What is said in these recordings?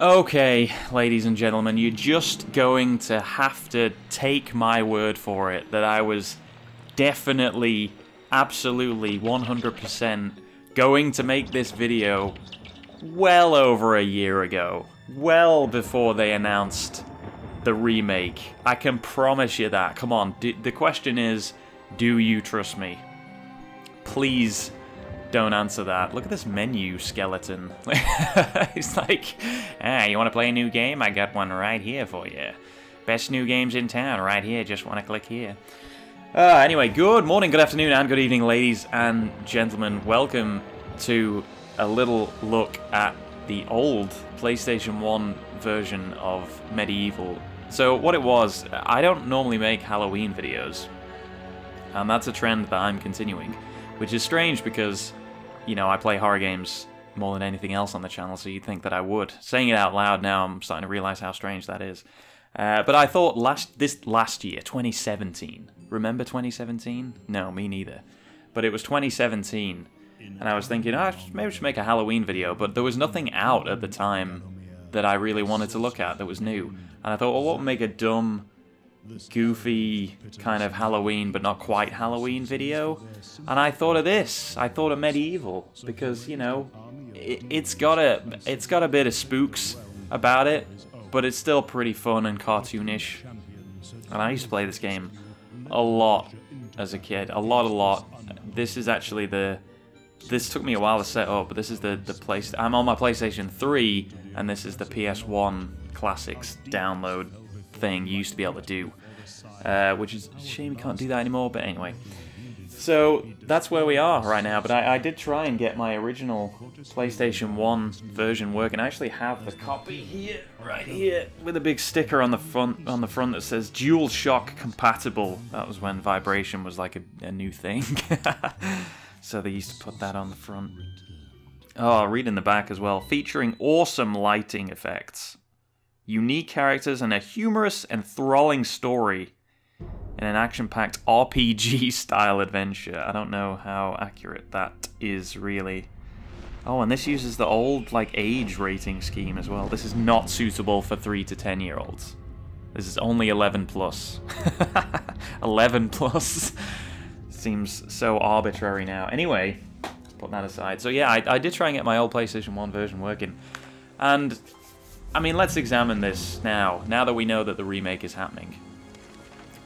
Okay, ladies and gentlemen, you're just going to have to take my word for it that I was definitely, absolutely, 100% going to make this video well over a year ago. Well before they announced the remake. I can promise you that. Come on, the question is, do you trust me? Please don't answer that. Look at this menu skeleton. It's like, ah, you want to play a new game? I got one right here for you. Best new games in town right here. Just want to click here. Uh, anyway, good morning, good afternoon, and good evening, ladies and gentlemen. Welcome to a little look at the old PlayStation 1 version of MediEvil. So what it was, I don't normally make Halloween videos, and that's a trend that I'm continuing, which is strange because you know, I play horror games more than anything else on the channel, so you'd think that I would. Saying it out loud now, I'm starting to realize how strange that is. Uh, but I thought last this last year, 2017. Remember 2017? No, me neither. But it was 2017, and I was thinking, oh, maybe I should make a Halloween video. But there was nothing out at the time that I really wanted to look at that was new. And I thought, well, what would make a dumb goofy kind of Halloween but not quite Halloween video. And I thought of this. I thought of MediEvil because, you know, it, has got a it's got a bit of spooks about it, but it's still pretty fun and cartoonish. And I used to play this game a lot as a kid. A lot, a lot. This is actually the this took me a while to set up, but this is the the place. I'm on my PlayStation 3, and this is the PS1 Classics download thing you used to be able to do. Uh, which is a shame you can't do that anymore, but anyway. So that's where we are right now, but I, I, did try and get my original PlayStation 1 version working. I actually have the copy here, right here, with a big sticker on the front on the front that says Dual Shock compatible. That was when vibration was like a, a new thing. so they used to put that on the front. Oh, I'll read in the back as well. Featuring awesome lighting effects unique characters, and a humorous, enthralling story in an action packed RPG style adventure. I don't know how accurate that is, really. Oh, and this uses the old, like, age rating scheme as well. This is not suitable for 3 to 10 year olds. This is only 11 plus. 11 plus seems so arbitrary now. Anyway, put that aside. So yeah, I, I did try and get my old PlayStation 1 version working. And I mean, let's examine this now, now that we know that the remake is happening.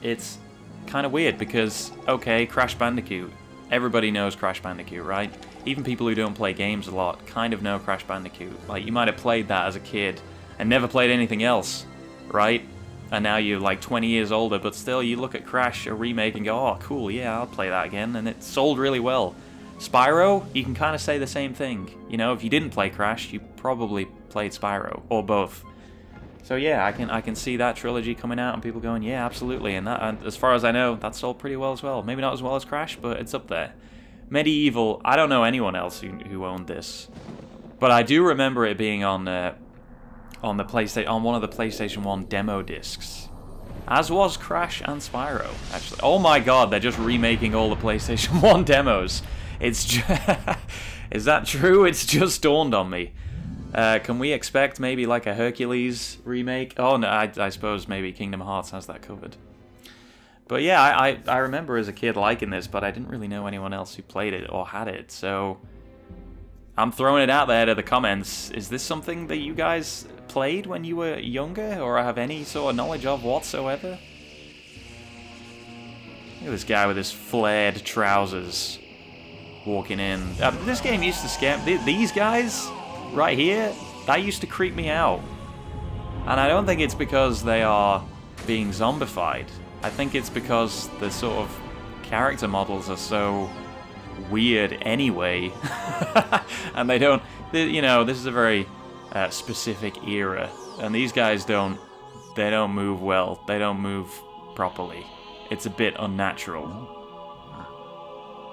It's kind of weird because, okay, Crash Bandicoot. Everybody knows Crash Bandicoot, right? Even people who don't play games a lot kind of know Crash Bandicoot. Like, you might have played that as a kid and never played anything else, right? And now you're like 20 years older, but still you look at Crash, a remake, and go, oh, cool, yeah, I'll play that again. And it sold really well. Spyro, you can kind of say the same thing. You know, if you didn't play Crash, you probably played Spyro, or both. So yeah, I can I can see that trilogy coming out and people going, yeah, absolutely. And that, and as far as I know, that sold pretty well as well. Maybe not as well as Crash, but it's up there. MediEvil, I don't know anyone else who, who owned this, but I do remember it being on uh, on the PlayStation on one of the PlayStation One demo discs. As was Crash and Spyro, actually. Oh my god, they're just remaking all the PlayStation 1 demos. It's just, Is that true? It's just dawned on me. Uh, can we expect maybe like a Hercules remake? Oh no, I, I, suppose maybe Kingdom Hearts has that covered. But yeah, I, I, I remember as a kid liking this, but I didn't really know anyone else who played it or had it, so I'm throwing it out there to the comments. Is this something that you guys played when you were younger or have any sort of knowledge of whatsoever? Look at this guy with his flared trousers walking in. Uh, this game used to scare these guys right here. That used to creep me out. And I don't think it's because they are being zombified. I think it's because the sort of character models are so weird anyway. and they don't, they, you know, this is a very uh, specific era. And these guys don't, they don't move well. They don't move properly. It's a bit unnatural.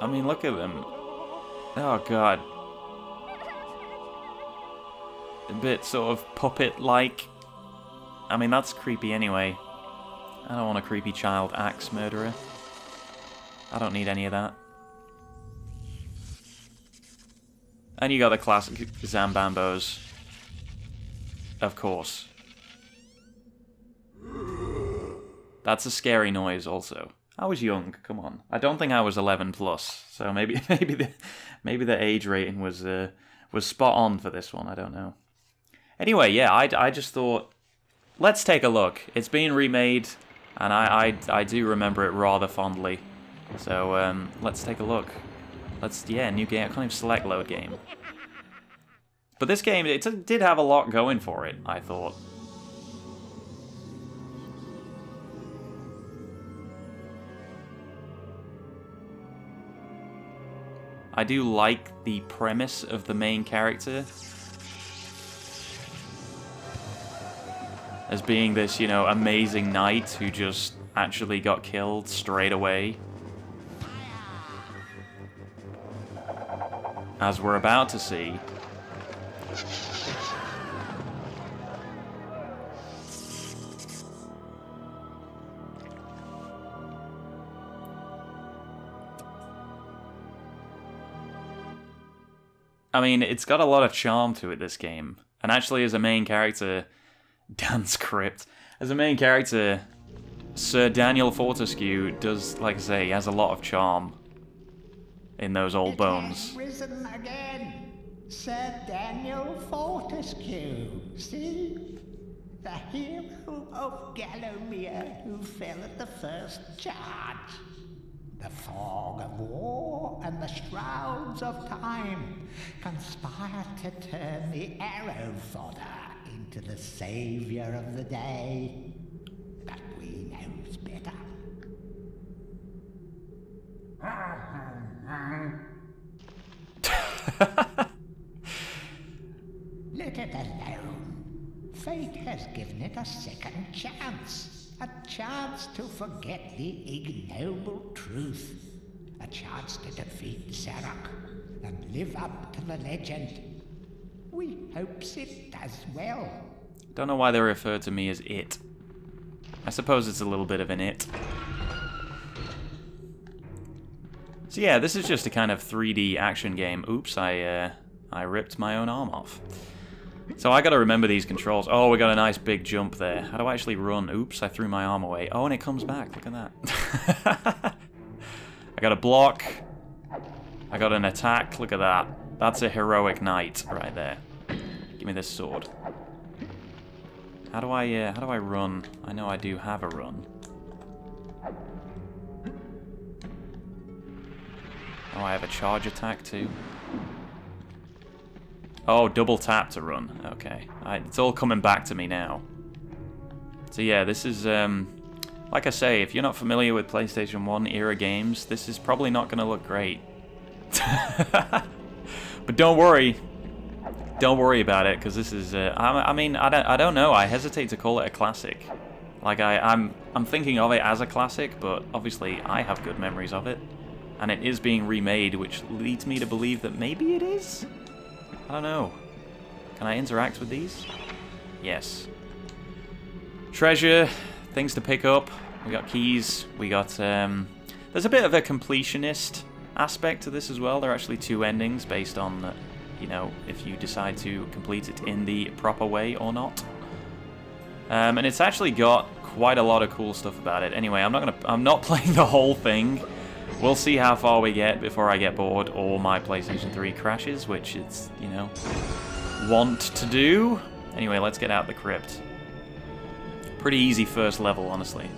I mean, look at them. Oh god. A bit sort of puppet-like. I mean, that's creepy anyway. I don't want a creepy child axe murderer. I don't need any of that. And you got the classic Zambambos. Of course. That's a scary noise also. I was young, come on. I don't think I was 11 plus, so maybe maybe the maybe the age rating was uh, was spot on for this one, I don't know. Anyway, yeah, I, I just thought let's take a look. It's been remade and I I, I do remember it rather fondly. So um, let's take a look. Let's yeah, new game. I can't even select load game. But this game, it did have a lot going for it, I thought. I do like the premise of the main character. As being this, you know, amazing knight who just actually got killed straight away. As we're about to see. I mean, it's got a lot of charm to it, this game. And actually, as a main character, Dan Script, as a main character, Sir Daniel Fortescue does, like I say, he has a lot of charm in those old it bones. risen again. Sir Daniel Fortescue, see? The hero of Gallowmere who fell at the first charge. The fog of war and the shrouds of time conspire to turn the arrow fodder into the savior of the day. But we knows better. Let it alone. Fate has given it a second chance. A chance to forget the ignoble truth. A chance to defeat Zarok and live up to the legend. We hopes it does well. Don't know why they refer to me as it. I suppose it's a little bit of an it. So yeah, this is just a kind of 3D action game. Oops, I uh, I ripped my own arm off. So I gotta remember these controls. Oh, we got a nice big jump there. How do I actually run? Oops, I threw my arm away. Oh, and it comes back. Look at that. I got a block. I got an attack. Look at that. That's a heroic knight right there. Give me this sword. How do I, uh, how do I run? I know I do have a run. Oh, I have a charge attack too. Oh, double tap to run. Okay. I, it's all coming back to me now. So yeah, this is, um, like I say, if you're not familiar with PlayStation 1 era games, this is probably not going to look great. but don't worry. Don't worry about it, because this is, uh, I, I, mean, I don't, I don't know. I hesitate to call it a classic. Like, I, I'm, I'm thinking of it as a classic, but obviously I have good memories of it. And it is being remade, which leads me to believe that maybe it is? I don't know. Can I interact with these? Yes. Treasure, things to pick up. We got keys. We got, um... There's a bit of a completionist aspect to this as well. There are actually two endings based on, you know, if you decide to complete it in the proper way or not. Um, and it's actually got quite a lot of cool stuff about it. Anyway, I'm not gonna, I'm not playing the whole thing. We'll see how far we get before I get bored or my PlayStation 3 crashes, which it's, you know, want to do. Anyway, let's get out the crypt. Pretty easy first level, honestly.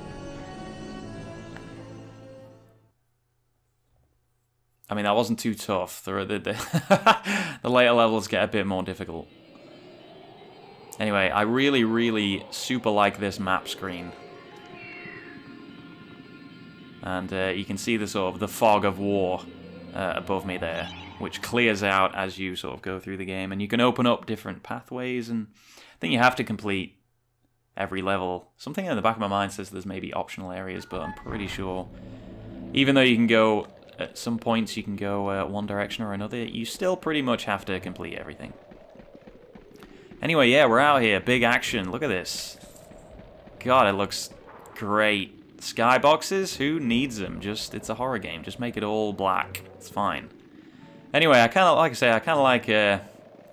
I mean, that wasn't too tough. The, the, the, the later levels get a bit more difficult. Anyway, I really, really super like this map screen and uh, you can see the sort of the fog of war uh, above me there, which clears out as you sort of go through the game, and you can open up different pathways, and I think you have to complete every level. Something in the back of my mind says there's maybe optional areas, but I'm pretty sure, even though you can go at some points you can go uh, one direction or another, you still pretty much have to complete everything. Anyway, yeah, we're out here. Big action. Look at this. God, it looks great. Skyboxes? Who needs them? Just, it's a horror game. Just make it all black. It's fine. Anyway, I kind of, like I say, I kind of like uh,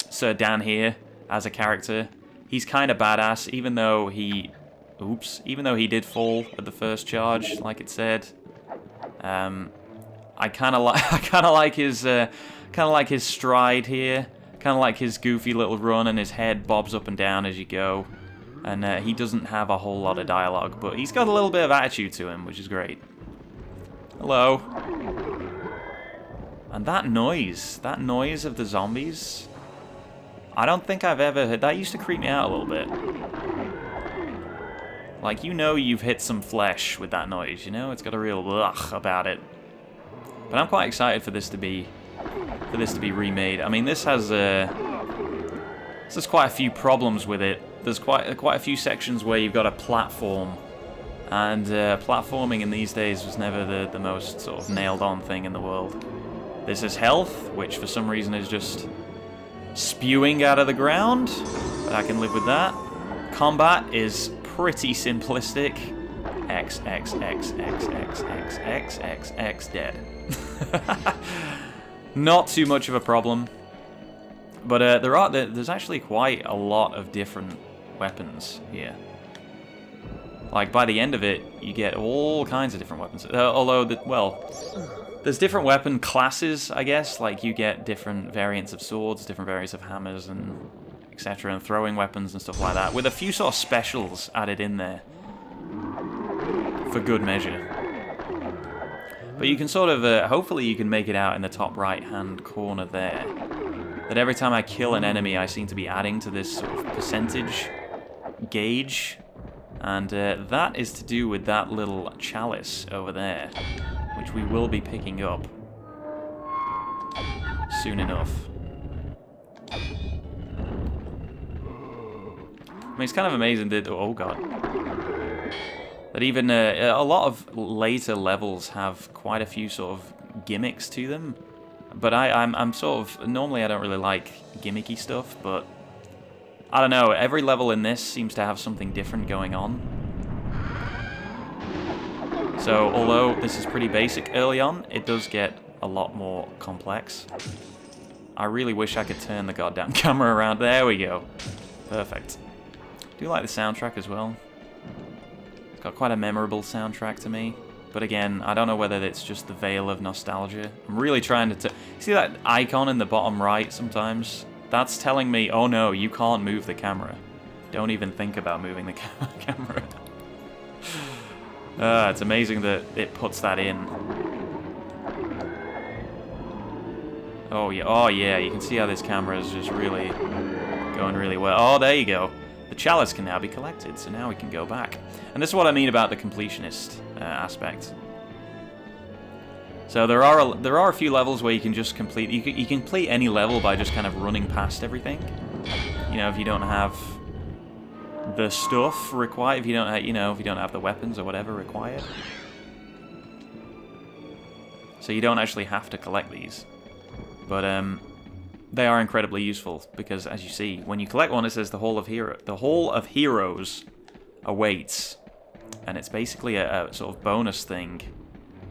Sir Dan here as a character. he's kind of badass, even though he, oops, even though he did fall at the first charge, like it said. Um, I kind of like, I kind of like his, uh, kind of like his stride here, kind of like his goofy little run, and his head bobs up and down as you go. And uh, he doesn't have a whole lot of dialogue, but he's got a little bit of attitude to him, which is great. Hello. And that noise, that noise of the zombies, I don't think I've ever heard, that used to creep me out a little bit. Like, you know you've hit some flesh with that noise, you know? It's got a real ugh about it. But I'm quite excited for this to be, for this to be remade. I mean, this has, uh, this has quite a few problems with it. There's quite, quite a few sections where you've got a platform and uh, platforming in these days was never the, the most sort of nailed on thing in the world. This is health, which for some reason is just spewing out of the ground. But I can live with that. Combat is pretty simplistic. X, X, X, X, X, X, X, X, X, dead. Not too much of a problem. But uh, there are there's actually quite a lot of different weapons here. Like, by the end of it, you get all kinds of different weapons. Uh, although, the, well, there's different weapon classes, I guess. Like, you get different variants of swords, different variants of hammers, and etc. And throwing weapons and stuff like that. With a few sort of specials added in there. For good measure. But you can sort of, uh, hopefully you can make it out in the top right-hand corner there. That every time I kill an enemy, I seem to be adding to this sort of percentage gauge and uh, that is to do with that little chalice over there, which we will be picking up soon enough. I mean, it's kind of amazing that... Oh, God. That even uh, a lot of later levels have quite a few sort of gimmicks to them. But I, I'm, I'm sort of... Normally, I don't really like gimmicky stuff, but I don't know, every level in this seems to have something different going on. So, although this is pretty basic early on, it does get a lot more complex. I really wish I could turn the goddamn camera around. There we go. Perfect. Do you like the soundtrack as well? It's got quite a memorable soundtrack to me. But again, I don't know whether it's just the veil of nostalgia. I'm really trying to... See that icon in the bottom right sometimes? That's telling me, oh no, you can't move the camera. Don't even think about moving the ca camera. uh, it's amazing that it puts that in. Oh yeah, oh yeah, you can see how this camera is just really going really well. Oh, there you go. The chalice can now be collected, so now we can go back. And this is what I mean about the completionist uh, aspect. So there are a, there are a few levels where you can just complete you can, you can complete any level by just kind of running past everything. You know, if you don't have the stuff required, if you don't have, you know if you don't have the weapons or whatever required. So you don't actually have to collect these, but um, they are incredibly useful because, as you see, when you collect one, it says the Hall of Hero, the Hall of Heroes awaits, and it's basically a, a sort of bonus thing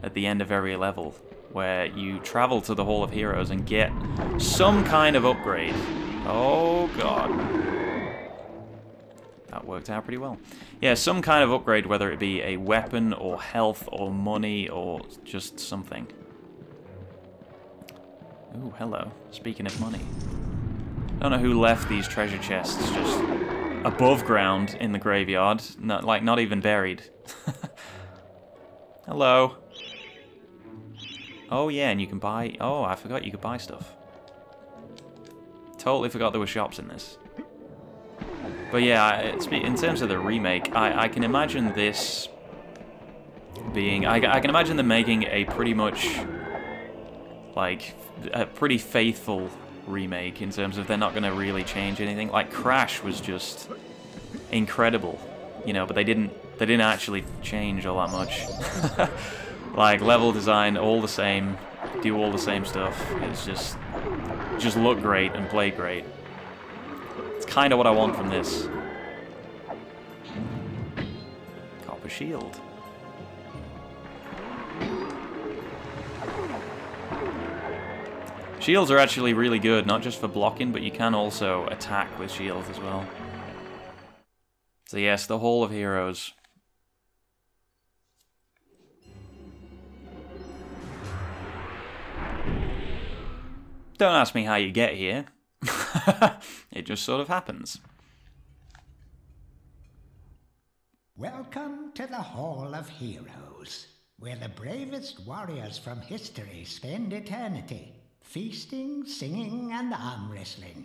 at the end of every level, where you travel to the Hall of Heroes and get some kind of upgrade. Oh god. That worked out pretty well. Yeah, some kind of upgrade, whether it be a weapon, or health, or money, or just something. Ooh, hello. Speaking of money. I don't know who left these treasure chests just above ground in the graveyard. Not, like, not even buried. hello. Oh yeah, and you can buy... Oh, I forgot you could buy stuff. Totally forgot there were shops in this. But yeah, in terms of the remake, I, I can imagine this being... I, I can imagine them making a pretty much... Like, a pretty faithful remake in terms of they're not going to really change anything. Like, Crash was just incredible, you know, but they didn't they didn't actually change all that much. Like, level design, all the same, do all the same stuff. It's just, just look great and play great. It's kind of what I want from this. Copper shield. Shields are actually really good, not just for blocking, but you can also attack with shields as well. So yes, the Hall of Heroes. Don't ask me how you get here. it just sort of happens. Welcome to the Hall of Heroes, where the bravest warriors from history spend eternity, feasting, singing, and arm wrestling.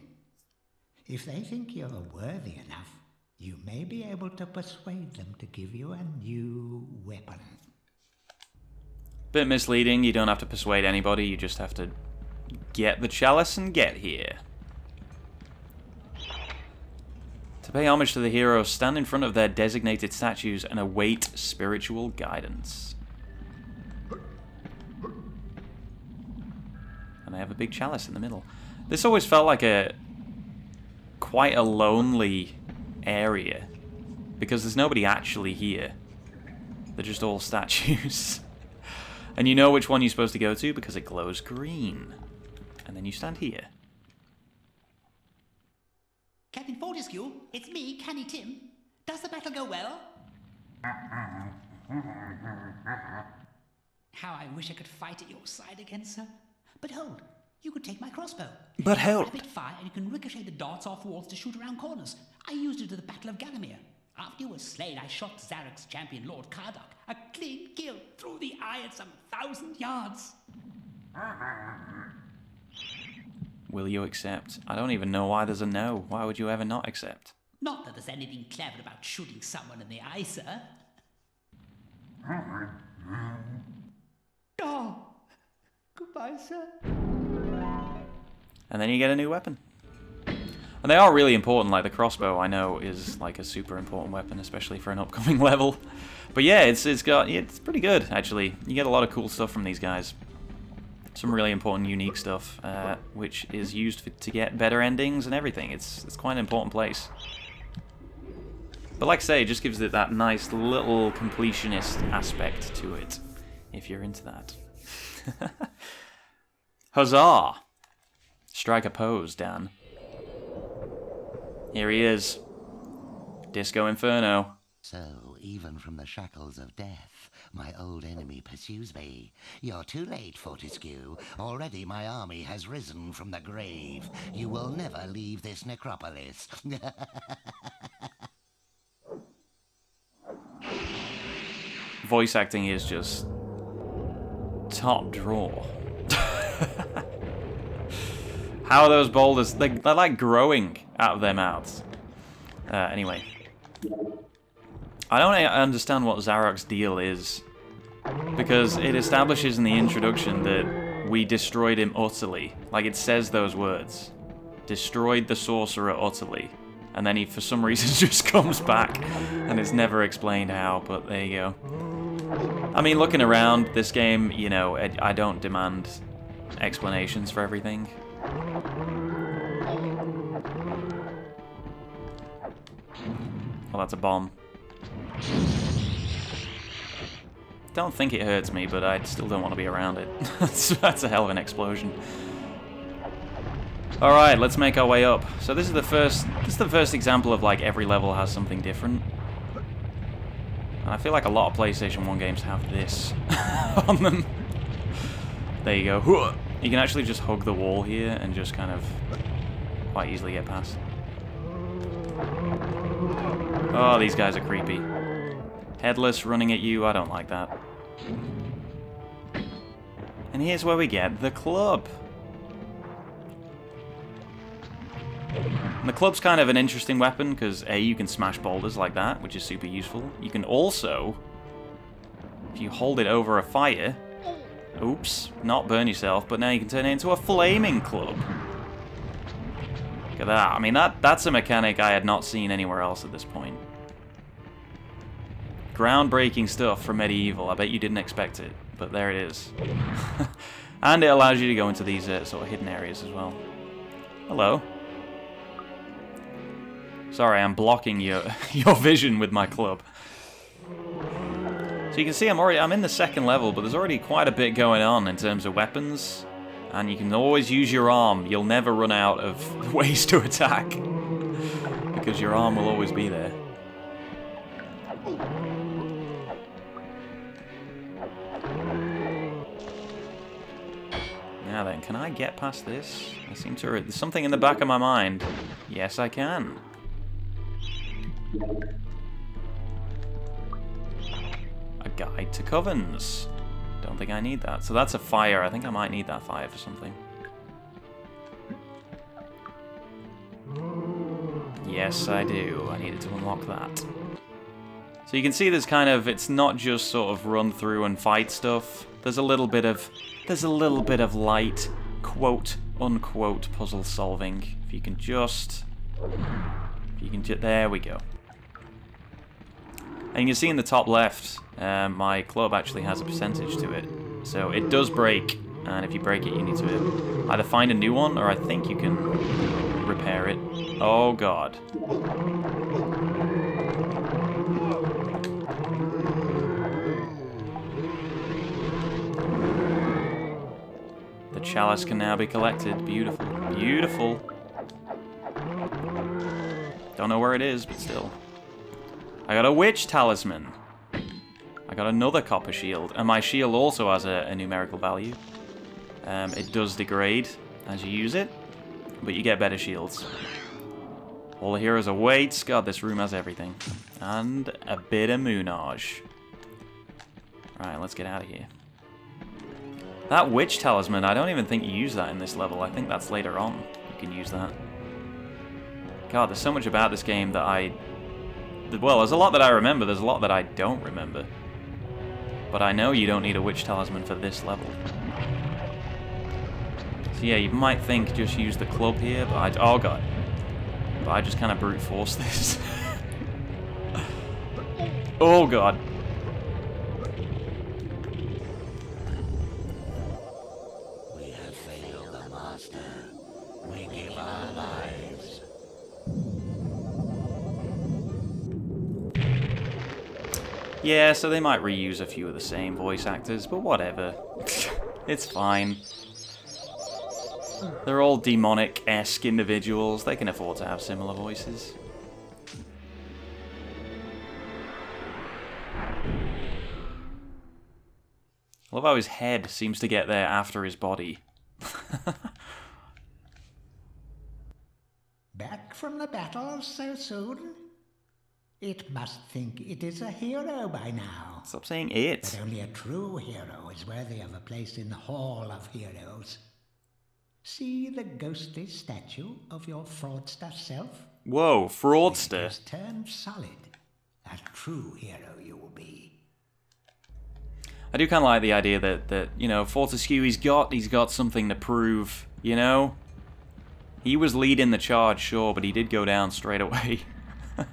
If they think you're worthy enough, you may be able to persuade them to give you a new weapon. Bit misleading, you don't have to persuade anybody, you just have to get the chalice and get here. To pay homage to the heroes, stand in front of their designated statues and await spiritual guidance. And they have a big chalice in the middle. This always felt like a quite a lonely area because there's nobody actually here. They're just all statues. and you know which one you're supposed to go to because it glows green. And then you stand here. Captain Fortescue, it's me, Canny Tim. Does the battle go well? How I wish I could fight at your side again, sir. But hold, you could take my crossbow. But hold. Rapid fire, and you can ricochet the darts off walls to shoot around corners. I used it at the Battle of Gallowmere. After you were slain, I shot Zarok's champion, Lord Kardok, a clean kill through the eye at some thousand yards. Will you accept? I don't even know why there's a no. Why would you ever not accept? Not that there's anything clever about shooting someone in the eye, sir. Oh, goodbye, sir. And then you get a new weapon. And they are really important, like the crossbow I know is like a super important weapon, especially for an upcoming level. But yeah, it's it's got it's pretty good actually. You get a lot of cool stuff from these guys. Some really important, unique stuff, uh, which is used for, to get better endings and everything. It's it's quite an important place. But like I say, it just gives it that nice little completionist aspect to it, if you're into that. Huzzah! Strike a pose, Dan. Here he is. Disco Inferno. So, even from the shackles of death, my old enemy pursues me. You're too late, Fortescue. Already my army has risen from the grave. You will never leave this necropolis. Voice acting is just top draw. How are those boulders? They, they're like growing out of their mouths. Uh, anyway. I don't understand what Zarok's deal is. Because it establishes in the introduction that we destroyed him utterly. Like it says those words. Destroyed the sorcerer utterly. And then he, for some reason, just comes back. And it's never explained how, but there you go. I mean, looking around this game, you know, I, don't demand explanations for everything. Well, that's a bomb. Don't think it hurts me, but I still don't want to be around it. that's a hell of an explosion. Alright, let's make our way up. So this is the first this is the first example of like every level has something different. And I feel like a lot of PlayStation 1 games have this on them. There you go. You can actually just hug the wall here and just kind of quite easily get past. Oh, these guys are creepy. Headless running at you, I don't like that. And here's where we get the club. And the club's kind of an interesting weapon because A, you can smash boulders like that, which is super useful. You can also, if you hold it over a fire, oops, not burn yourself, but now you can turn it into a flaming club. Look at that. I mean, that that's a mechanic I had not seen anywhere else at this point. Groundbreaking stuff from MediEvil. I bet you didn't expect it, but there it is. and it allows you to go into these uh, sort of hidden areas as well. Hello. Sorry, I'm blocking your your vision with my club. So you can see I'm already I'm in the second level, but there's already quite a bit going on in terms of weapons. And you can always use your arm. You'll never run out of ways to attack. Because your arm will always be there. Now then, can I get past this? I seem to... There's something in the back of my mind. Yes, I can. A guide to covens. Don't think I need that. So that's a fire. I think I might need that fire for something. Yes, I do. I needed to unlock that. So you can see there's kind of, it's not just sort of run through and fight stuff. There's a little bit of, there's a little bit of light, quote, unquote, puzzle solving. If you can just, if you can just, there we go. And you can see in the top left, um, my club actually has a percentage to it. So it does break, and if you break it, you need to either find a new one, or I think you can repair it. Oh god. The chalice can now be collected. Beautiful. Beautiful. Don't know where it is, but still. I got a witch talisman. I got another copper shield. And my shield also has a, a numerical value. Um, it does degrade as you use it, but you get better shields. All the heroes awaits. God, this room has everything. And a bit of moonage. Alright, let's get out of here. That witch talisman, I don't even think you use that in this level. I think that's later on you can use that. God, there's so much about this game that I... Well, there's a lot that I remember, there's a lot that I don't remember. But I know you don't need a witch talisman for this level. So yeah, you might think just use the club here, but I... Oh god. But I just kind of brute force this. oh god. Yeah, so they might reuse a few of the same voice actors, but whatever. it's fine. They're all demonic-esque individuals. They can afford to have similar voices. I love how his head seems to get there after his body. Back from the battle so soon? It must think it is a hero by now. Stop saying it. But only a true hero is worthy of a place in the Hall of Heroes. See the ghostly statue of your fraudster self? Whoa, It fraudster. has turned solid. A true hero you will be. I do kind of like the idea that that you know Fortescue he's got he's got something to prove. You know, he was leading the charge, sure, but he did go down straight away.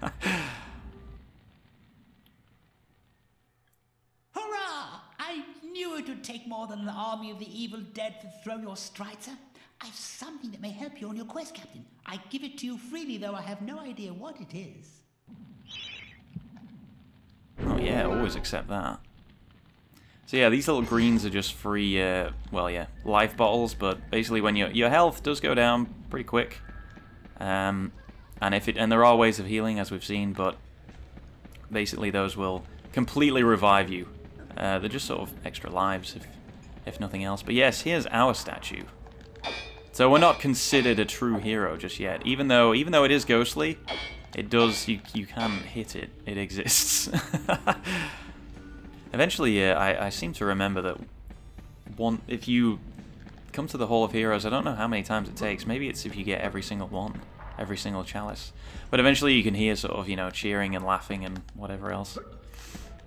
Hurrah! I knew it would take than an army of the evil dead to throw your Streitzer. I've something that may help you on your quest, Captain. I give it to you freely, though I have no idea what it is. oh yeah, always accept that. So yeah, these little greens are just free. Uh, well, yeah, life bottles, but basically when your your health does go down pretty quick. Um, and if it and there are ways of healing as we've seen, but basically those will completely revive you. Uh, they're just sort of extra lives, if if nothing else. But yes, here's our statue. So we're not considered a true hero just yet, even though even though it is ghostly, it does you you can hit it. It exists. Eventually, yeah, I I seem to remember that one if you come to the Hall of Heroes, I don't know how many times it takes. Maybe it's if you get every single one, every single chalice. But eventually, you can hear sort of you know cheering and laughing and whatever else.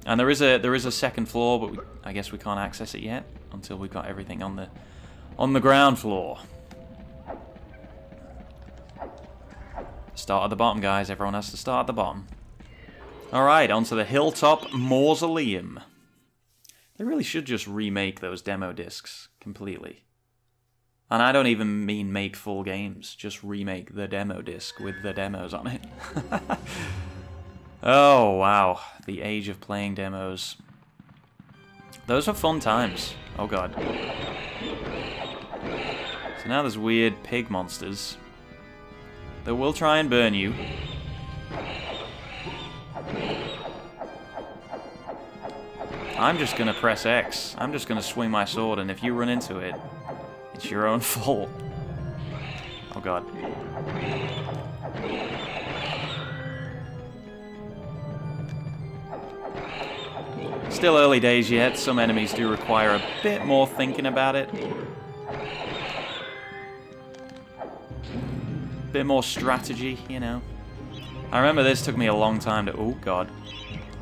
And there is a there is a second floor, but we, I guess we can't access it yet until we've got everything on the on the ground floor. Start at the bottom, guys. Everyone has to start at the bottom. Alright, onto the Hilltop Mausoleum. They really should just remake those demo discs completely. And I don't even mean make full games, just remake the demo disc with the demos on it. oh, wow. The age of playing demos. Those were fun times. Oh god. So now there's weird pig monsters that will try and burn you. I'm just gonna press X. I'm just gonna swing my sword, and if you run into it, it's your own fault. Oh god. Still early days yet. Some enemies do require a bit more thinking about it. Bit more strategy, you know. I remember this took me a long time to... Oh, God.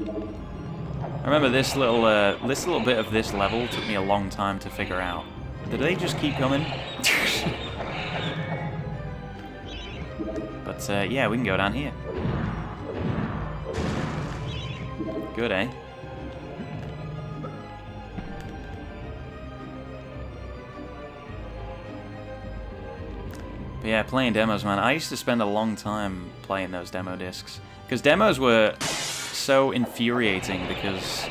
I remember this little, uh, this little bit of this level took me a long time to figure out. Did they just keep coming? but, uh, yeah, we can go down here. Good, eh? Yeah, playing demos, man. I used to spend a long time playing those demo discs. Because demos were so infuriating because...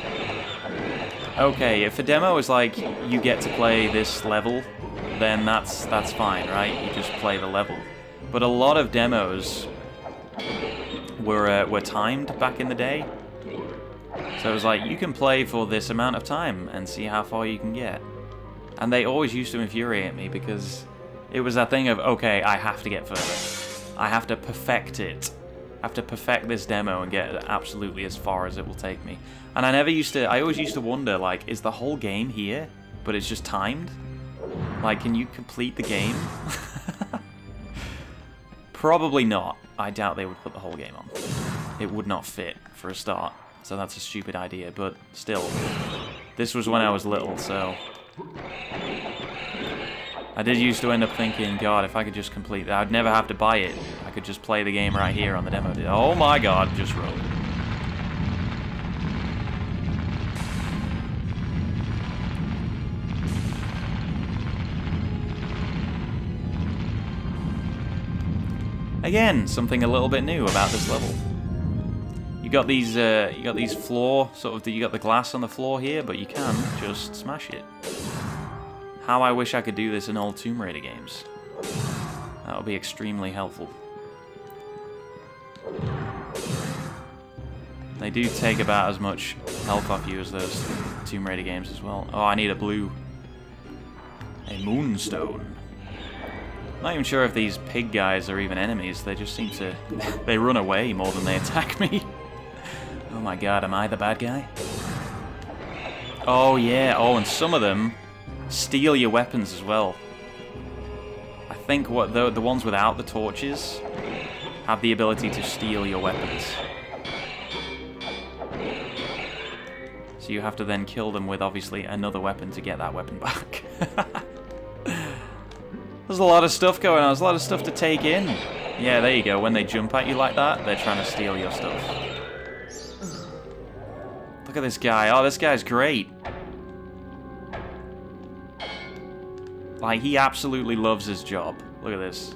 Okay, if a demo is like, you get to play this level, then that's that's fine, right? You just play the level. But a lot of demos were, uh, were timed back in the day. So it was like, you can play for this amount of time and see how far you can get. And they always used to infuriate me because it was that thing of, okay, I have to get further. I have to perfect it. I have to perfect this demo and get absolutely as far as it will take me. And I never used to, I always used to wonder, like, is the whole game here, but it's just timed? Like, can you complete the game? Probably not. I doubt they would put the whole game on. It would not fit, for a start. So that's a stupid idea, but still. This was when I was little, so... I did used to end up thinking, God, if I could just complete that, I'd never have to buy it. I could just play the game right here on the demo. Oh my God, just rode. Again, something a little bit new about this level. You got these, uh, you got these floor, sort of, you got the glass on the floor here, but you can just smash it. How I wish I could do this in old Tomb Raider games. That would be extremely helpful. They do take about as much health off you as those Tomb Raider games as well. Oh, I need a blue. A moonstone. Not even sure if these pig guys are even enemies. They just seem to... they run away more than they attack me. oh my god, am I the bad guy? Oh yeah, oh and some of them steal your weapons as well. I think what the, the ones without the torches have the ability to steal your weapons. So you have to then kill them with obviously another weapon to get that weapon back. There's a lot of stuff going on. There's a lot of stuff to take in. Yeah, there you go. When they jump at you like that, they're trying to steal your stuff. Look at this guy. Oh, this guy's great. Like, he absolutely loves his job. Look at this.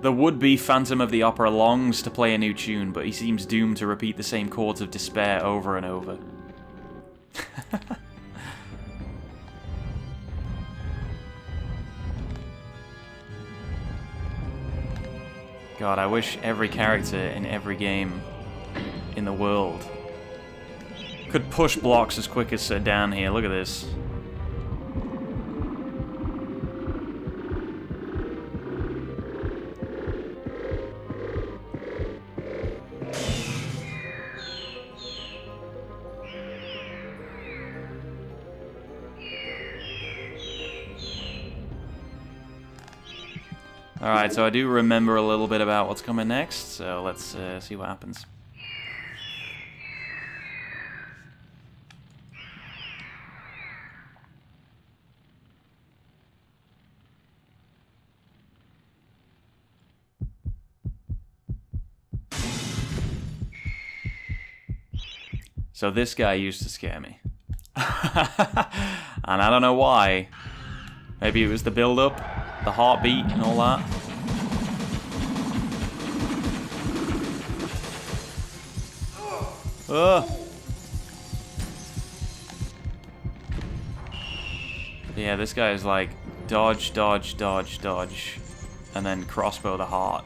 The would-be Phantom of the Opera longs to play a new tune, but he seems doomed to repeat the same chords of despair over and over. God, I wish every character in every game in the world could push blocks as quick as uh, down here. Look at this. Alright, so I do remember a little bit about what's coming next, so let's uh, see what happens. So this guy used to scare me. and I don't know why. Maybe it was the build-up, the heartbeat and all that. Yeah, this guy is like dodge, dodge, dodge, dodge, and then crossbow the heart.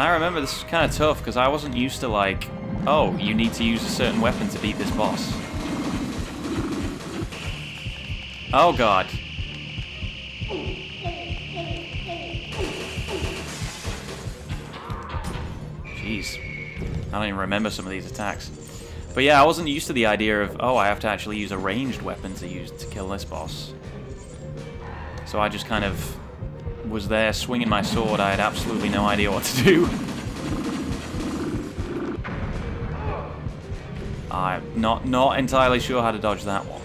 And I remember this was kind of tough because I wasn't used to like, oh, you need to use a certain weapon to beat this boss. Oh god. Jeez. I don't even remember some of these attacks. But yeah, I wasn't used to the idea of, oh, I have to actually use a ranged weapon to use to kill this boss. So I just kind of was there swinging my sword. I had absolutely no idea what to do. I'm not, not entirely sure how to dodge that one.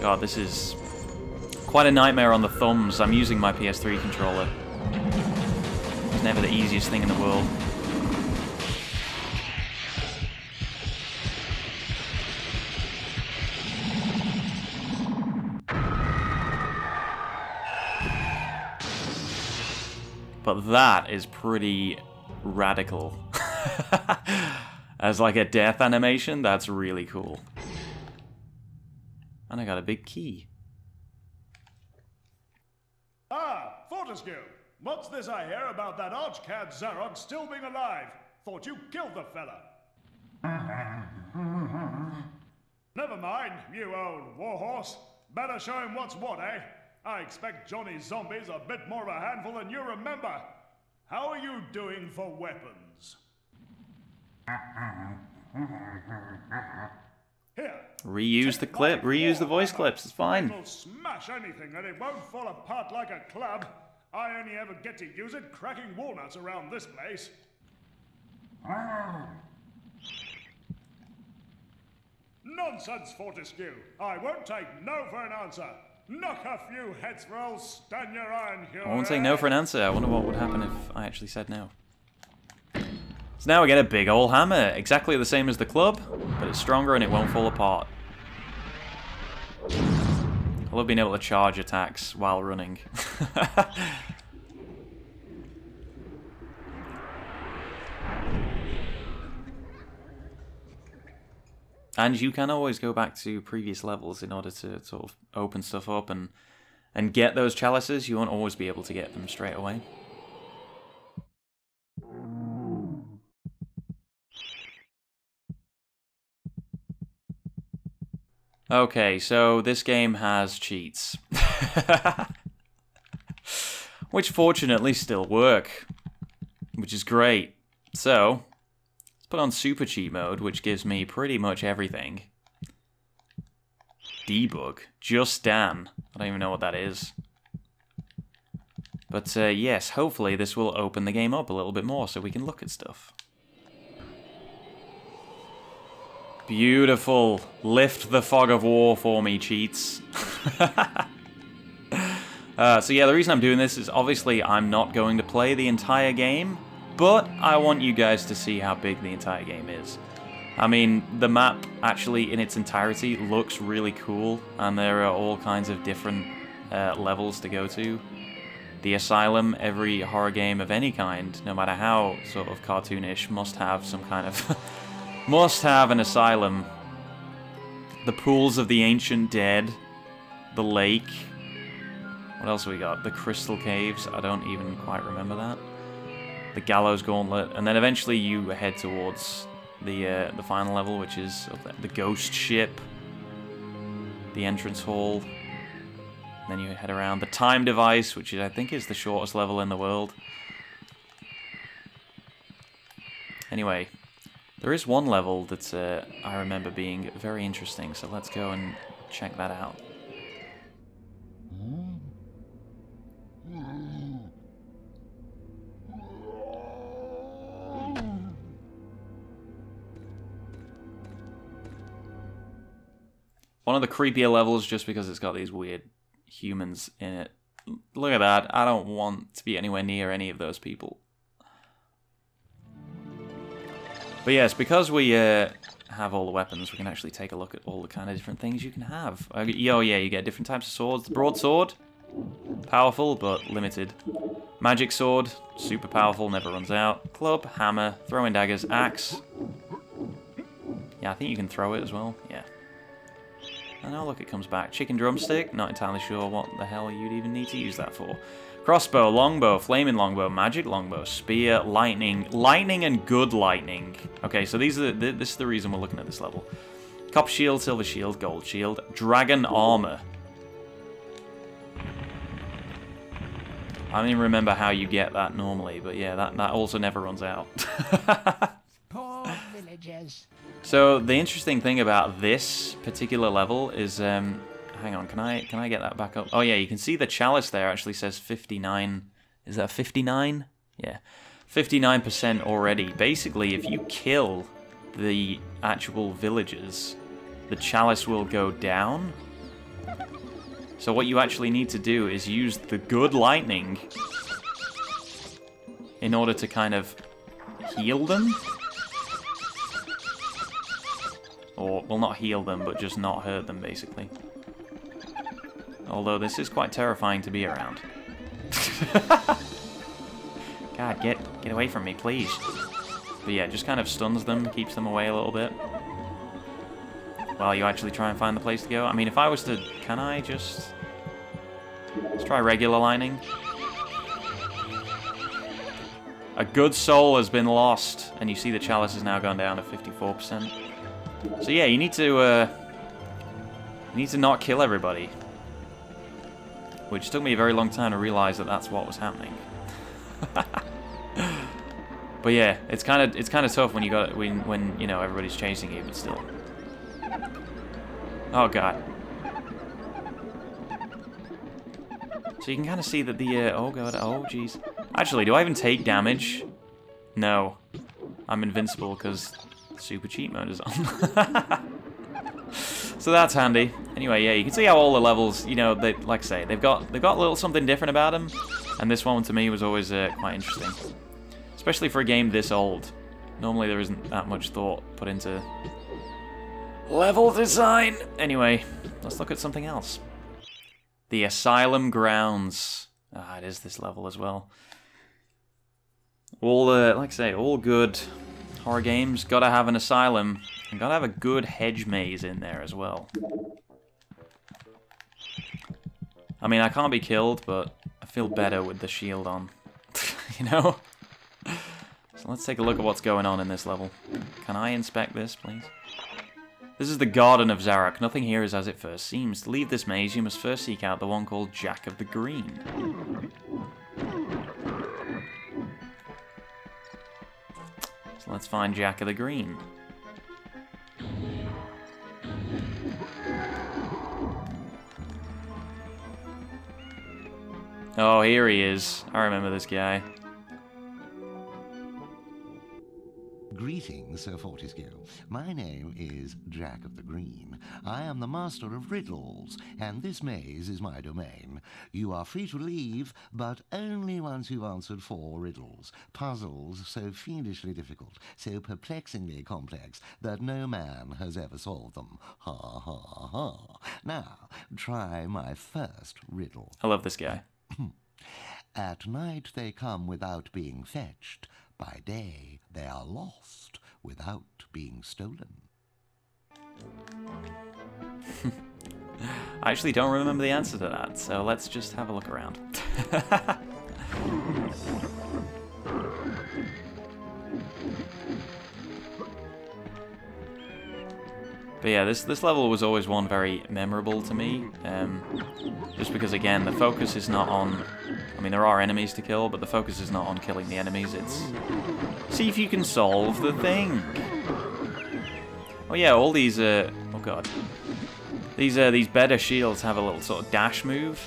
God, this is quite a nightmare on the thumbs. I'm using my PS3 controller. It's never the easiest thing in the world. That is pretty radical. As like a death animation, that's really cool. And I got a big key. Ah, Fortesque! What's this I hear about that archcad Zarok still being alive? Thought you killed the fella. Never mind, you old warhorse. Better show him what's what, eh? I expect Johnny's zombies a bit more of a handful than you remember. How are you doing for weapons? Here. Reuse the clip, reuse the voice clips, it's fine. It'll smash anything and it won't fall apart like a club. I only ever get to use it cracking walnuts around this place. Nonsense, Fortesque. I won't take no for an answer. Knock a few heads for old Stanyer Iron Hewer. I won't say no for an answer. I wonder what would happen if I actually said no. So now we get a big old hammer, exactly the same as the club, but it's stronger and it won't fall apart. I love being able to charge attacks while running. and you can always go back to previous levels in order to sort of open stuff up and and get those chalices. You won't always be able to get them straight away. Okay, so this game has cheats. which fortunately still work. Which is great. So, put on super cheat mode, which gives me pretty much everything. Debug. Just Dan. I don't even know what that is. But uh, yes, hopefully this will open the game up a little bit more so we can look at stuff. Beautiful. Lift the fog of war for me, cheats. uh, so yeah, the reason I'm doing this is obviously I'm not going to play the entire game, but I want you guys to see how big the entire game is. I mean, the map actually in its entirety looks really cool, and there are all kinds of different uh, levels to go to. The Asylum, every horror game of any kind, no matter how sort of cartoonish, must have some kind of... must have an asylum. The Pools of the Ancient Dead. The Lake. What else we got? The Crystal Caves. I don't even quite remember that. The Gallows Gauntlet. And then eventually you head towards the uh, the final level, which is the Ghost Ship. The Entrance Hall. Then you head around the Time Device, which is, I think is the shortest level in the world. Anyway, there is one level that uh, I remember being very interesting, so let's go and check that out. One of the creepier levels just because it's got these weird humans in it. Look at that. I don't want to be anywhere near any of those people. But yes, because we uh, have all the weapons, we can actually take a look at all the kind of different things you can have. Uh, oh yeah, you get different types of swords. The broadsword, powerful but limited. Magic sword, super powerful, never runs out. Club, hammer, throwing daggers, axe. Yeah, I think you can throw it as well. Yeah. And oh look, it comes back. Chicken drumstick, not entirely sure what the hell you'd even need to use that for. Crossbow, longbow, flaming longbow, magic longbow, spear, lightning, lightning and good lightning. Okay, so these are the, this is the reason we're looking at this level. Copper shield, silver shield, gold shield, dragon armor. I don't even remember how you get that normally, but yeah, that, that also never runs out. Poor villagers. So the interesting thing about this particular level is, um, hang on, can I can I get that back up? Oh yeah, you can see the chalice there actually says 59. Is that 59? Yeah, 59% already. Basically, if you kill the actual villagers, the chalice will go down. So what you actually need to do is use the good lightning in order to kind of heal them. Well, not heal them, but just not hurt them, basically. Although this is quite terrifying to be around. God, get get away from me, please. But yeah, just kind of stuns them, keeps them away a little bit. While you actually try and find the place to go. I mean, if I was to... Can I just... Let's try regular lining. A good soul has been lost, and you see the chalice has now gone down to 54%. So yeah, you need to, uh, you need to not kill everybody. Which took me a very long time to realize that that's what was happening. but yeah, it's kind of it's kind of tough when you got when when you know everybody's chasing you, but still. Oh god. So you can kind of see that the uh, oh god oh jeez. Actually, do I even take damage? No, I'm invincible because super cheat mode is on. so that's handy. Anyway, yeah, you can see how all the levels, you know, they like I say, they've got they've got a little something different about them, and this one to me was always uh, quite interesting, especially for a game this old. Normally there isn't that much thought put into level design. Anyway, let's look at something else. The Asylum Grounds. Ah, it is this level as well. All, uh, like I say, all good horror games. Gotta have an asylum. And gotta have a good hedge maze in there as well. I mean, I can't be killed, but I feel better with the shield on. you know? So let's take a look at what's going on in this level. Can I inspect this, please? This is the Garden of Zarok. Nothing here is as it first seems. To leave this maze, you must first seek out the one called Jack of the Green. Let's find Jack of the Green. Oh, here he is. I remember this guy. Greetings, Sir Fortesque. My name is Jack of the Green. I am the master of riddles, and this maze is my domain. You are free to leave, but only once you've answered four riddles. Puzzles so fiendishly difficult, so perplexingly complex, that no man has ever solved them. Ha ha ha. Now, try my first riddle. I love this guy. At night they come without being fetched. By day they are lost without being stolen. I actually don't remember the answer to that, so let's just have a look around. But yeah, this this level was always one very memorable to me, um, just because again the focus is not on. I mean, there are enemies to kill, but the focus is not on killing the enemies. It's see if you can solve the thing. Oh yeah, all these. Uh, oh god, these uh, these better shields have a little sort of dash move,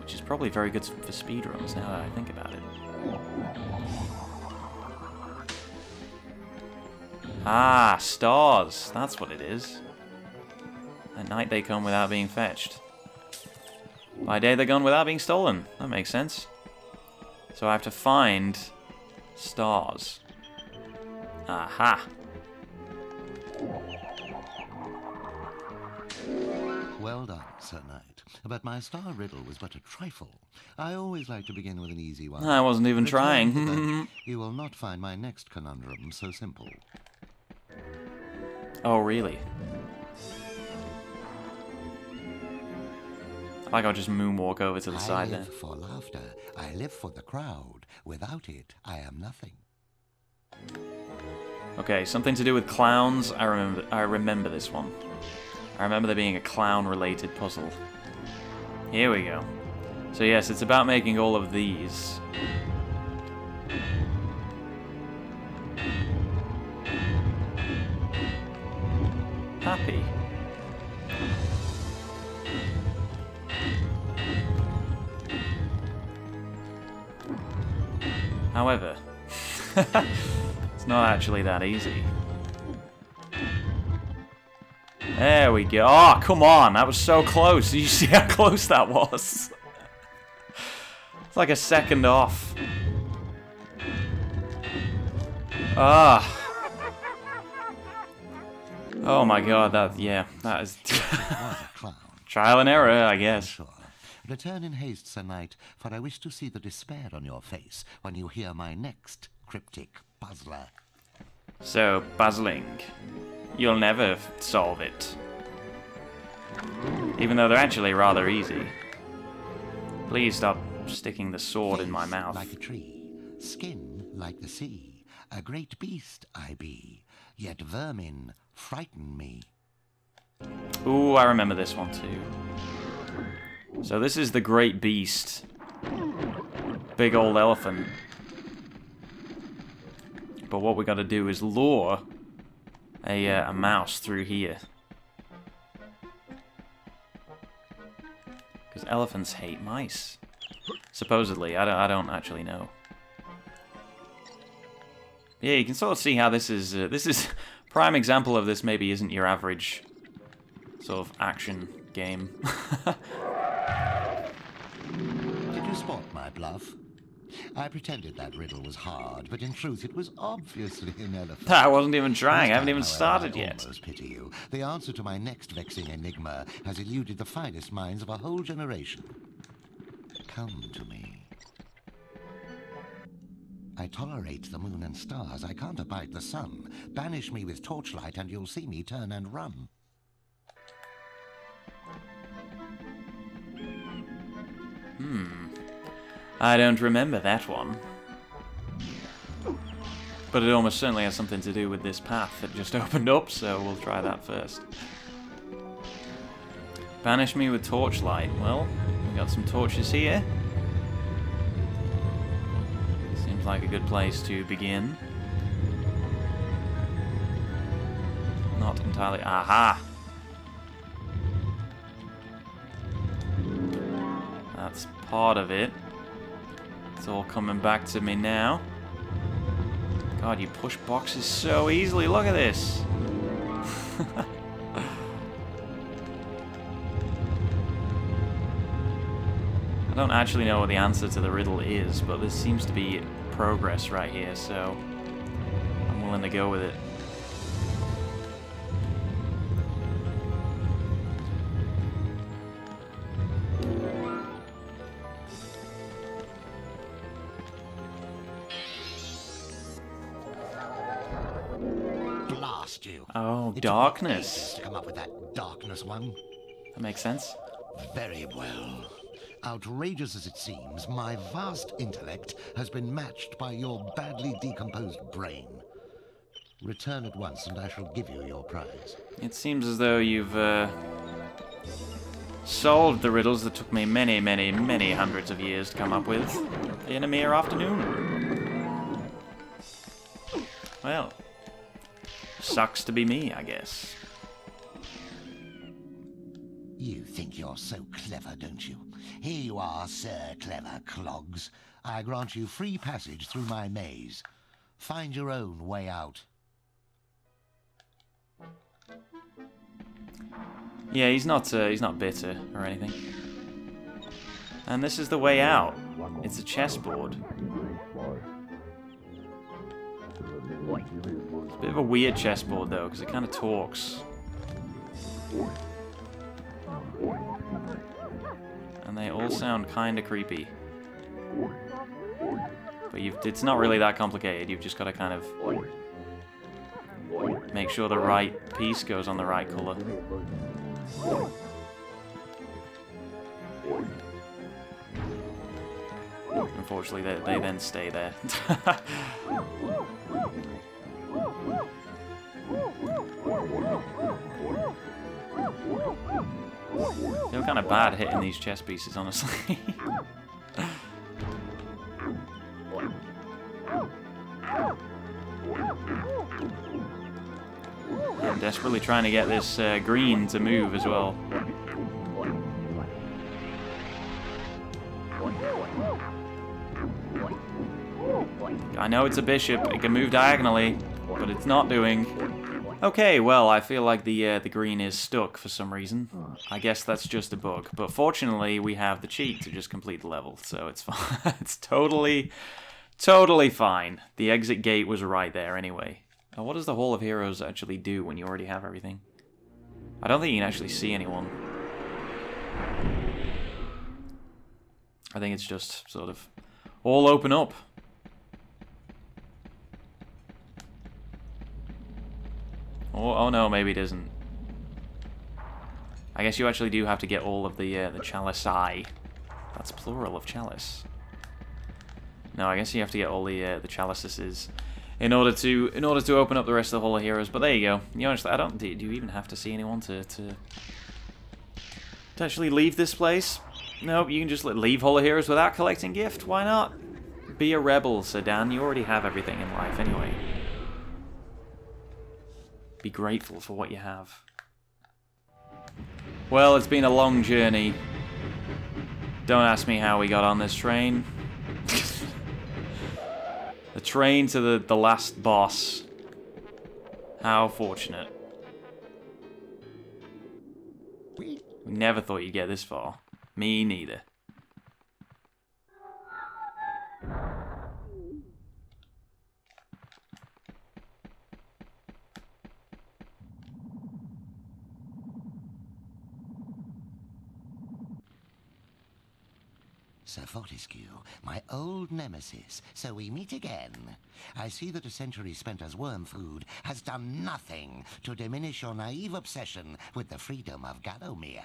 which is probably very good for speedruns now that I think about it. Ah, stars. That's what it is. At night they come without being fetched. By day they're gone without being stolen. That makes sense. So I have to find stars. Aha. Well done, Sir Knight. But my star riddle was but a trifle. I always like to begin with an easy one. I wasn't even Return trying. you will not find my next conundrum so simple. Oh, really? I Like I'll just moonwalk over to the I side live there. for laughter. I live for the crowd. Without it, I am nothing. Okay, something to do with clowns. I remember. I remember this one. I remember there being a clown-related puzzle. Here we go. So yes, it's about making all of these. Happy. However, it's not actually that easy. There we go. Oh, come on. That was so close. Did you see how close that was? It's like a second off. Ah. Oh my god, that, yeah, that is Was a clown. trial and error, I guess. Sure. Return in haste, Sir Knight, for I wish to see the despair on your face when you hear my next cryptic puzzler. So, puzzling. You'll never solve it. Even though they're actually rather easy. Please stop sticking the sword in my mouth. Like a tree, skin like the sea. A great beast I be, yet vermin frighten me. Ooh, I remember this one too. So this is the Great Beast. Big old elephant. But what we gotta do is lure a, uh, a mouse through here. Because elephants hate mice. Supposedly, I don't, I don't actually know. Yeah, you can sort of see how this is, uh, this is prime example of this maybe isn't your average sort of action game. Did you spot my bluff? I pretended that riddle was hard, but in truth it was obviously an elephant. I wasn't even trying. I haven't even however, started I yet. almost pity you. The answer to my next vexing enigma has eluded the finest minds of a whole generation. Come to me. I tolerate the moon and stars. I can't abide the sun. Banish me with torchlight, and you'll see me turn and run. Hmm. I don't remember that one. But it almost certainly has something to do with this path that just opened up, so we'll try that first. Banish me with torchlight. Well, we got some torches here. Seems like a good place to begin. Not entirely. Aha! That's part of it. It's all coming back to me now. God, you push boxes so easily. Look at this. I don't actually know what the answer to the riddle is, but this seems to be progress right here, so I'm willing to go with it. Blast you. Oh, It darkness. To come up with that darkness one. That makes sense. Very well. Outrageous as it seems, my vast intellect has been matched by your badly decomposed brain. Return at once, and I shall give you your prize. It seems as though you've uh, solved the riddles that took me many, many, many hundreds of years to come up with in a mere afternoon. Well, sucks to be me, I guess. You think you're so clever, don't you? Here you are, Sir Clever Clogs. I grant you free passage through my maze. Find your own way out. Yeah, he's not uh, he's not bitter or anything. And this is the way out. It's a chessboard. It's a bit of a weird chessboard though, because it kind of talks. And they all sound kind of creepy. But you've, it's not really that complicated. You've just got to kind of make sure the right piece goes on the right color. unfortunately, they, they then stay there. Feel kind of bad hitting these chess pieces, honestly. I'm desperately trying to get this uh, green to move as well. I know it's a bishop, it can move diagonally, but it's not doing. Okay, well, I feel like the uh, the green is stuck for some reason. I guess that's just a bug. But fortunately, we have the cheat to just complete the level, so it's fine. it's totally, totally fine. The exit gate was right there anyway. Now, what does the Hall of Heroes actually do when you already have everything? I don't think you can actually see anyone. I think it's just sort of all open up. Oh, oh no, maybe it isn't. I guess you actually do have to get all of the uh, the chalice eye. That's plural of chalice. No, I guess you have to get all the uh, the chalices in order to in order to open up the rest of the Hall of Heroes. But there you go. You know, I don't. Do, do you even have to see anyone to to to actually leave this place? Nope. You can just leave Hall of Heroes without collecting gift. Why not? Be a rebel, Sir Dan. You already have everything in life anyway. Be grateful for what you have. Well, it's been a long journey. Don't ask me how we got on this train. the train to the, the last boss. How fortunate. We never thought you'd get this far. Me neither. Sir Fortesque, my old nemesis, so we meet again. I see that a century spent as worm food has done nothing to diminish your naive obsession with the freedom of Gallowmere.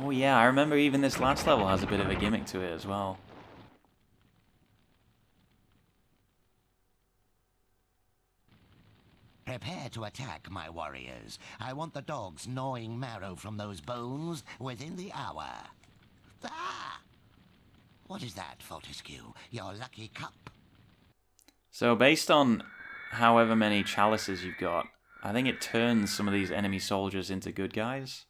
Oh yeah, I remember even this last level has a bit of a gimmick to it as well. Prepare to attack, my warriors. I want the dogs gnawing marrow from those bones within the hour. Ah! What is that, Fortesque? Your lucky cup? So based on however many chalices you've got, I think it turns some of these enemy soldiers into good guys.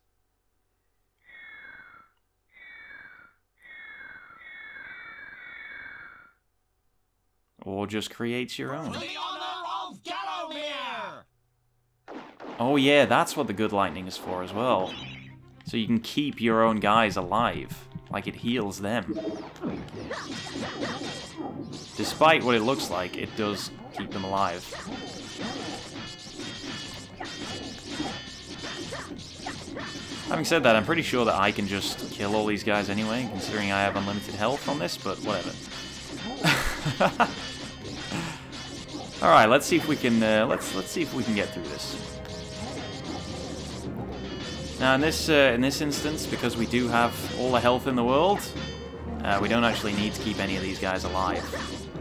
Or just creates your own. Oh yeah, that's what the good lightning is for as well. So you can keep your own guys alive, like it heals them. Despite what it looks like, it does keep them alive. Having said that, I'm pretty sure that I can just kill all these guys anyway, considering I have unlimited health on this, but whatever. Alright, let's see if we can uh, let's let's see if we can get through this. Now in this uh, in this instance, because we do have all the health in the world, uh, we don't actually need to keep any of these guys alive.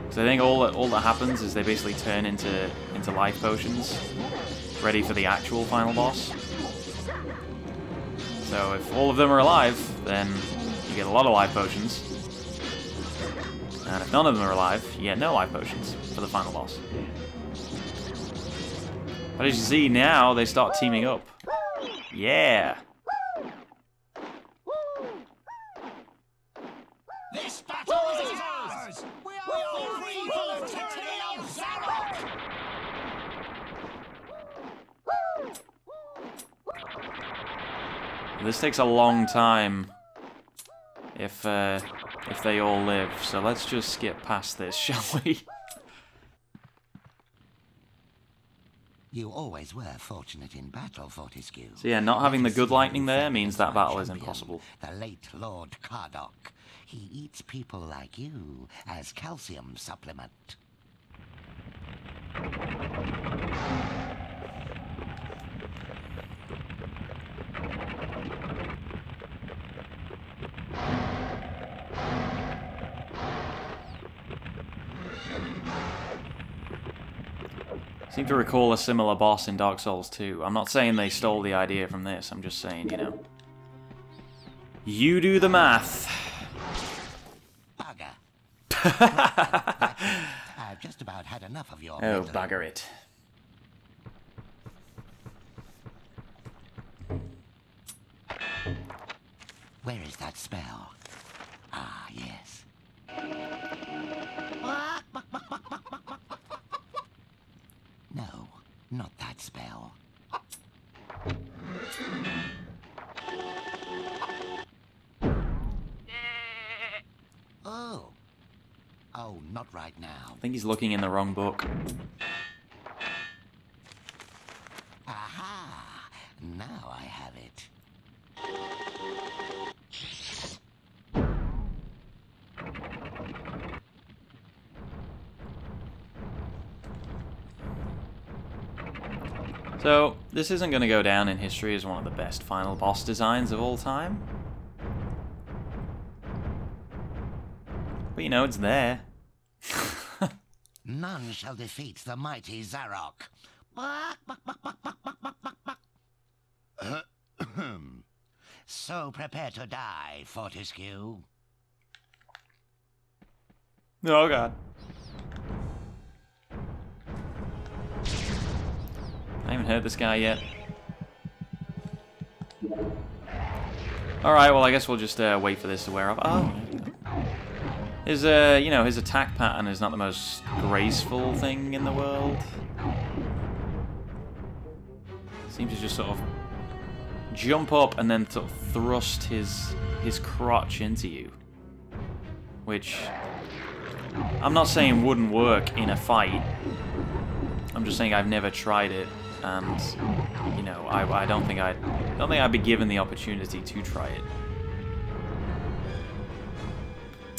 So I think all that all that happens is they basically turn into into life potions, ready for the actual final boss. So if all of them are alive, then you get a lot of life potions. And if none of them are alive, you get no life potions for the final boss. But as you see now, they start teaming up. Yeah. This battle is ours! We are free for the tyranny of Zarok! This takes a long time if uh, if they all live, so let's just skip past this, shall we? You always were fortunate in battle, Fortesque. So yeah, not having the good lightning there means that battle is impossible. The late Lord Kardok. He eats people like you as calcium supplement. Seem to recall a similar boss in Dark Souls 2. I'm not saying they stole the idea from this, I'm just saying, you know. You do the math. Bugger. I've just about had enough of your Oh, meddling. bugger it. Where is that spell? He's looking in the wrong book. Aha! Now I have it. So, this isn't going to go down in history as one of the best final boss designs of all time. But you know, it's there. None shall defeat the mighty Zarok. so prepare to die, Fortesque. Oh god. I haven't heard this guy yet. Alright, well I guess we'll just uh, wait for this to wear off. Oh. His, uh, you know, his attack pattern is not the most graceful thing in the world. Seems to just sort of jump up and then sort of thrust his his crotch into you. Which I'm not saying wouldn't work in a fight. I'm just saying I've never tried it, and you know, I, I don't think I'd don't think I'd be given the opportunity to try it.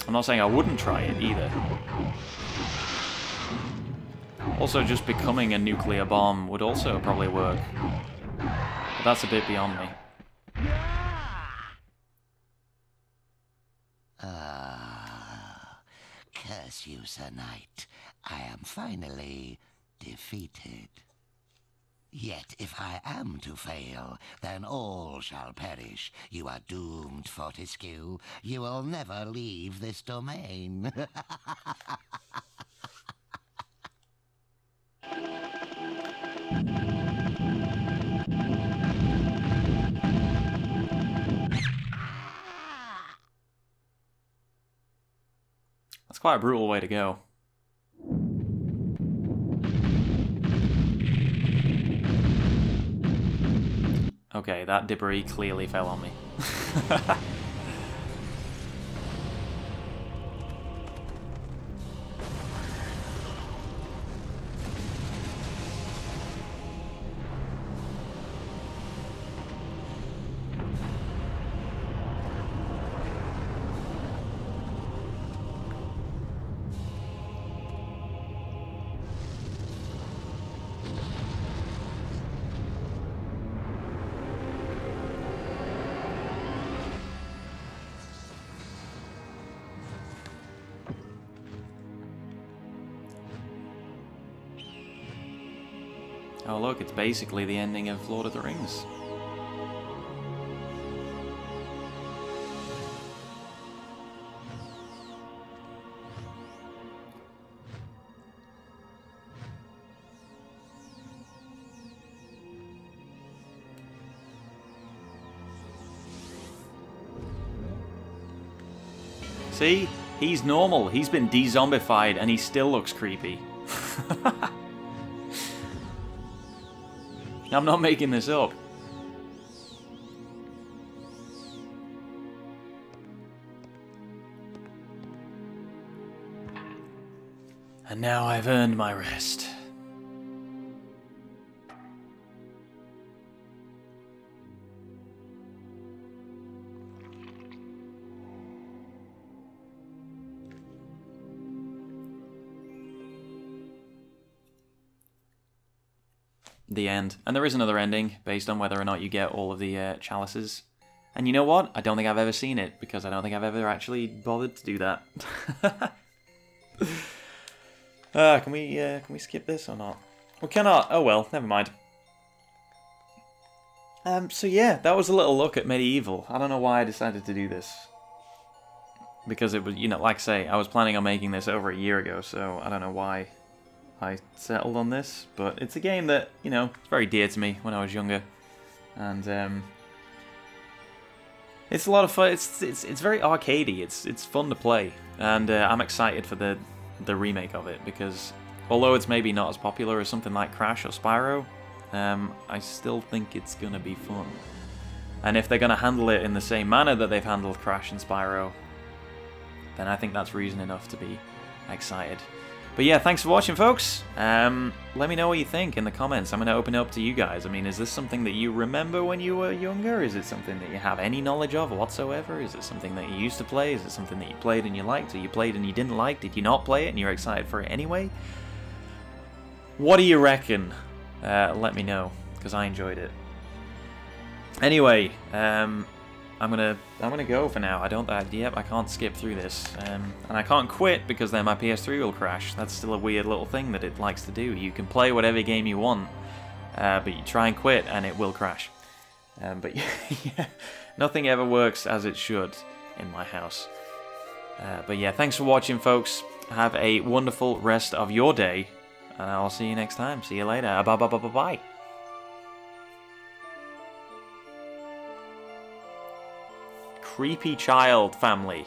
I'm not saying I wouldn't try it either. Also, just becoming a nuclear bomb would also probably work. But that's a bit beyond me. Ah, curse you, Sir Knight. I am finally defeated. Yet if I am to fail, then all shall perish. You are doomed, Fortesque. You will never leave this domain. That's quite a brutal way to go. Okay, that debris clearly fell on me. basically the ending of Lord of the Rings. See? He's normal. He's been de-zombified and he still looks creepy. I'm not making this up. And now I've earned my rest. The end. And there is another ending based on whether or not you get all of the uh, chalices. And you know what? I don't think I've ever seen it because I don't think I've ever actually bothered to do that. uh, can we uh, can we skip this or not? We cannot. Oh well, never mind. Um, so yeah, that was a little look at MediEvil. I don't know why I decided to do this because it was, you know, like I say, I was planning on making this over a year ago, so I don't know why I settled on this, but it's a game that, you know, it's very dear to me when I was younger, and um, it's a lot of fun. It's it's it's very arcadey. It's it's fun to play, and uh, I'm excited for the the remake of it because although it's maybe not as popular as something like Crash or Spyro, um, I still think it's gonna be fun. And if they're gonna handle it in the same manner that they've handled Crash and Spyro, then I think that's reason enough to be excited. But yeah, thanks for watching, folks. Um, let me know what you think in the comments. I'm going to open it up to you guys. I mean, is this something that you remember when you were younger? Is it something that you have any knowledge of whatsoever? Is it something that you used to play? Is it something that you played and you liked, or you played and you didn't like? Did you not play it and you're excited for it anyway? What do you reckon? Uh, let me know, because I enjoyed it. Anyway, um, I'm gonna I'm gonna go for now. I don't. Uh, yep, I can't skip through this, um, and I can't quit because then my PS3 will crash. That's still a weird little thing that it likes to do. You can play whatever game you want, uh, but you try and quit and it will crash. Um, but yeah, nothing ever works as it should in my house. Uh, but yeah, thanks for watching, folks. Have a wonderful rest of your day, and I'll see you next time. See you later. Bye bye bye bye bye. Creepy child family.